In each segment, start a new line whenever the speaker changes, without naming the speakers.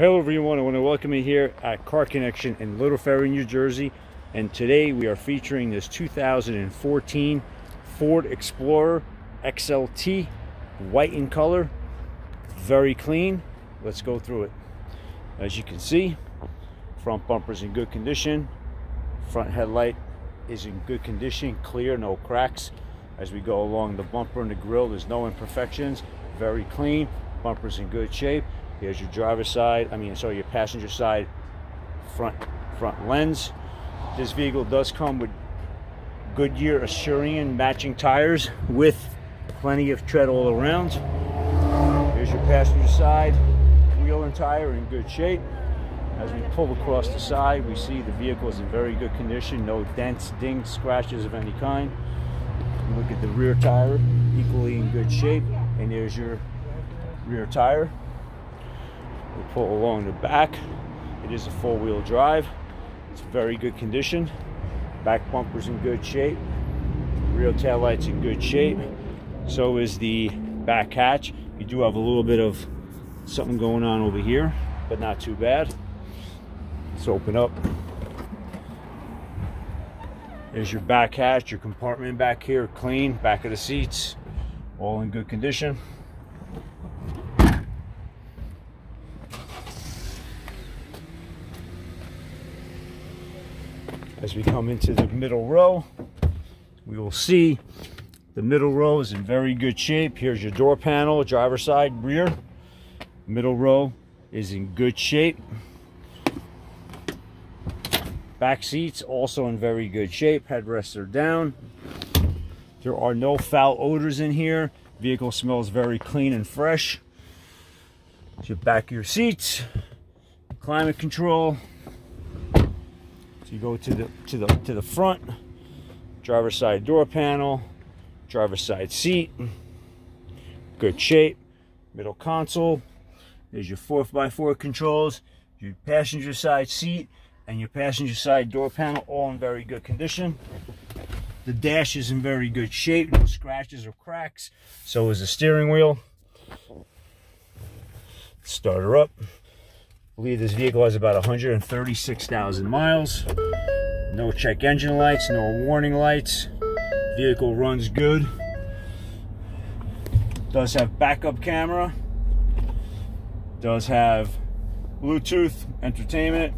Hello everyone, I want to welcome you here at Kar Connection in Little Ferry, New Jersey. And today we are featuring this 2014 Ford Explorer XLT, white in color, very clean. Let's go through it. As you can see, front bumper's in good condition, front headlight is in good condition, clear, no cracks. As we go along the bumper and the grill, there's no imperfections, very clean, bumper's in good shape. Here's your driver's side, I mean, sorry, your passenger side front front lens. This vehicle does come with Goodyear Assurance matching tires with plenty of tread all around. Here's your passenger side wheel and tire in good shape. As we pull across the side, we see the vehicle is in very good condition, no dents, dings, scratches of any kind. Look at the rear tire, equally in good shape. And there's your rear tire. We'll pull along the back. It is a four-wheel drive. It's very good condition. Back bumper's in good shape. Rear tail lights in good shape. So is the back hatch. You do have a little bit of something going on over here, but not too bad. Let's open up. There's your back hatch, your compartment back here, clean. Back of the seats, all in good condition. As we come into the middle row, we will see the middle row is in very good shape. Here's your door panel, driver side, rear. Middle row is in good shape. Back seats also in very good shape. Headrests are down. There are no foul odors in here. Vehicle smells very clean and fresh. Your back of your seats. Climate control. So you go to the to the to the front, driver side door panel, driver side seat, good shape, middle console. There's your 4x4 controls, your passenger side seat, and your passenger side door panel, all in very good condition. The dash is in very good shape, no scratches or cracks. So is the steering wheel. Start her up believe this vehicle has about 136,000 miles. No check engine lights, no warning lights. Vehicle runs good. Does have backup camera. Does have Bluetooth entertainment.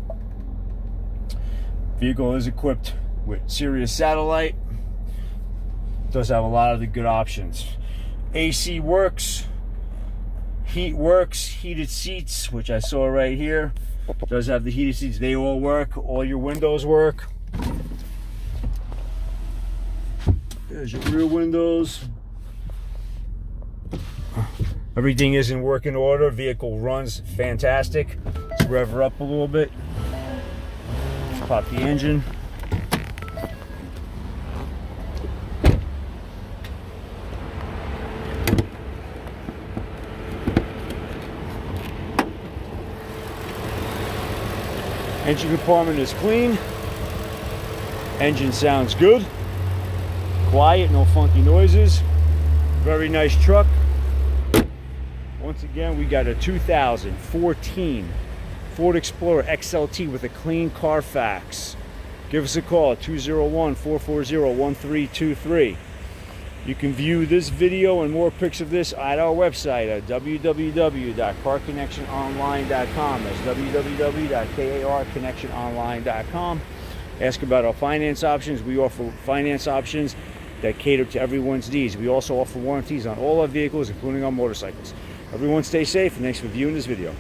Vehicle is equipped with Sirius satellite. Does have a lot of the good options. AC works heat works heated seats which i saw right here. Does have the heated seats. They all work. All your windows work. There's your rear windows. Everything is in working order. Vehicle runs fantastic. Let's rev her up a little bit. Pop the engine Engine compartment is clean. Engine sounds good. Quiet, no funky noises. Very nice truck. Once again, we got a 2014 Ford Explorer XLT with a clean Carfax. Give us a call at 201-440-1323. You can view this video and more pics of this at our website at www.carconnectiononline.com. That's www.karconnectiononline.com. Ask about our finance options. We offer finance options that cater to everyone's needs. We also offer warranties on all our vehicles, including our motorcycles. Everyone stay safe and thanks for viewing this video.